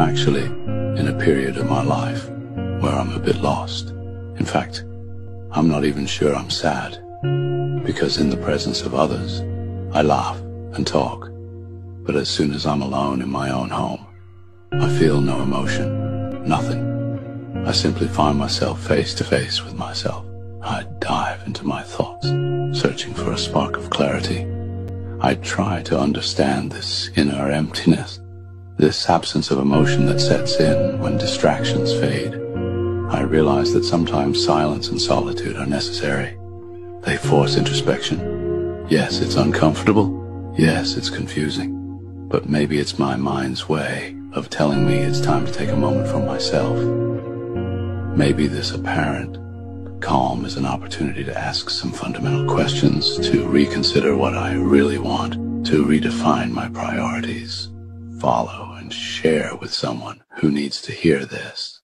Actually in a period of my life where I'm a bit lost. In fact, I'm not even sure I'm sad, because in the presence of others, I laugh and talk. But as soon as I'm alone in my own home, I feel no emotion, nothing. I simply find myself face to face with myself. I dive into my thoughts, searching for a spark of clarity. I try to understand this inner emptiness, this absence of emotion that sets in when distractions fade. I realize that sometimes silence and solitude are necessary. They force introspection. Yes, it's uncomfortable. Yes, it's confusing. But maybe it's my mind's way of telling me it's time to take a moment for myself. Maybe this apparent calm is an opportunity to ask some fundamental questions, to reconsider what I really want, to redefine my priorities, follow and share with someone who needs to hear this.